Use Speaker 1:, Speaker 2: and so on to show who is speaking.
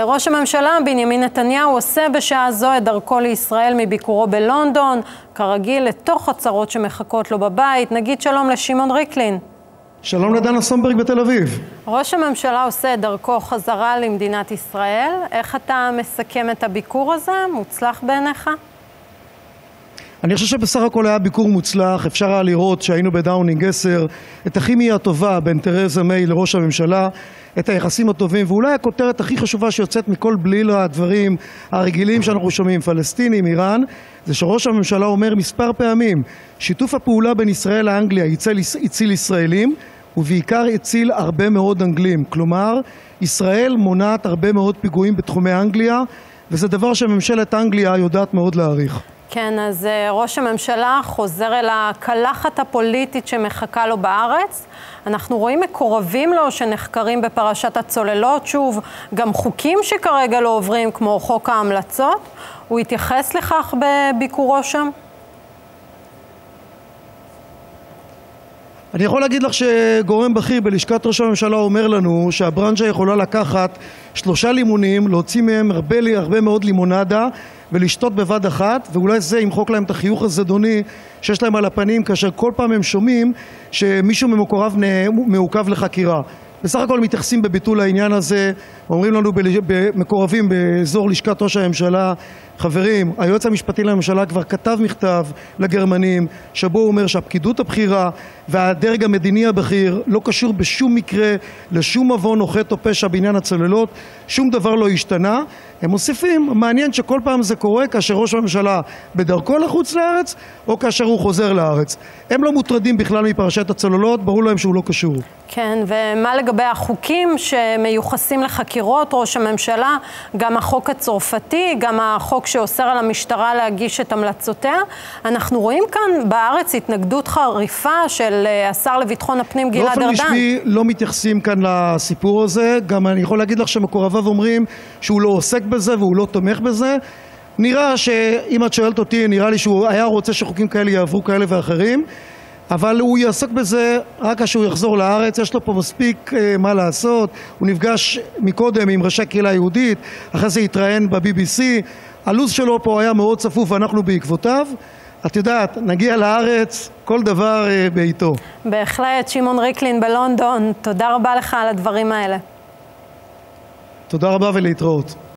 Speaker 1: ראש הממשלה בנימין נתניהו עושה בשעה זו את דרכו לישראל מביקורו בלונדון, כרגיל לתוך הצרות שמחכות לו בבית. נגיד שלום לשמעון ריקלין.
Speaker 2: שלום לדנה סומברג בתל אביב.
Speaker 1: ראש הממשלה עושה את דרכו חזרה למדינת ישראל. איך אתה מסכם את הביקור הזה? מוצלח בעיניך?
Speaker 2: אני חושב שבסך הכל היה ביקור מוצלח, אפשר היה לראות שהיינו בדאונינג 10, את הכימיה הטובה בין תרזה מיי לראש הממשלה, את היחסים הטובים, ואולי הכותרת הכי חשובה שיוצאת מכל בליל הדברים הרגילים שאנחנו שומעים, פלסטינים, איראן, זה שראש הממשלה אומר מספר פעמים, שיתוף הפעולה בין ישראל לאנגליה הציל, הציל ישראלים, ובעיקר הציל הרבה מאוד אנגלים. כלומר, ישראל מונעת הרבה מאוד פיגועים בתחומי אנגליה, וזה דבר שממשלת אנגליה יודעת מאוד להעריך.
Speaker 1: כן, אז ראש הממשלה חוזר אל הקלחת הפוליטית שמחכה לו בארץ. אנחנו רואים מקורבים לו שנחקרים בפרשת הצוללות, שוב, גם חוקים שכרגע לא עוברים, כמו חוק ההמלצות. הוא התייחס לכך בביקורו שם?
Speaker 2: אני יכול להגיד לך שגורם בכיר בלשכת ראש הממשלה אומר לנו שהברנז'ה יכולה לקחת שלושה לימונים, להוציא מהם הרבה, הרבה מאוד לימונדה ולשתות בבת אחת, ואולי זה ימחוק להם את החיוך הזדוני שיש להם על הפנים כאשר כל פעם הם שומעים שמישהו ממקורב מעוכב לחקירה. בסך הכל מתייחסים בביטול העניין הזה, אומרים לנו במקורבים באזור לשכת ראש הממשלה, חברים, היועץ המשפטי לממשלה כבר כתב מכתב לגרמנים שבו הוא אומר שהפקידות הבכירה והדרג המדיני הבכיר לא קשור בשום מקרה לשום עוון או חטא או פשע בעניין הצוללות, שום דבר לא השתנה. הם מוסיפים, מעניין שכל פעם זה קורה כאשר ראש הממשלה בדרכו לחוץ לארץ או כאשר הוא חוזר לארץ. הם לא מוטרדים בכלל מפרשת הצוללות, ברור להם שהוא לא קשור.
Speaker 1: כן, ומה לגבי החוקים שמיוחסים לחקירות ראש הממשלה, גם החוק הצרפתי, גם החוק שאוסר על המשטרה להגיש את המלצותיה. אנחנו רואים כאן בארץ התנגדות חריפה של השר לביטחון הפנים גלעד ארדן.
Speaker 2: באופן רשמי לא מתייחסים כאן לסיפור הזה, גם אני יכול להגיד לך שמקורביו אומרים שהוא לא עוסק בזה והוא לא תומך בזה. נראה שאם את שואלת אותי, נראה לי שהוא היה רוצה שחוקים כאלה יעברו כאלה ואחרים. אבל הוא יעסוק בזה רק כשהוא יחזור לארץ, יש לו פה מספיק uh, מה לעשות, הוא נפגש מקודם עם ראשי הקהילה היהודית, אחרי זה התראיין ב-BBC, הלו"ז שלו פה היה מאוד צפוף ואנחנו בעקבותיו. את יודעת, נגיע לארץ, כל דבר uh, בעיתו.
Speaker 1: בהחלט, שמעון ריקלין בלונדון, תודה רבה לך על הדברים האלה.
Speaker 2: תודה רבה ולהתראות.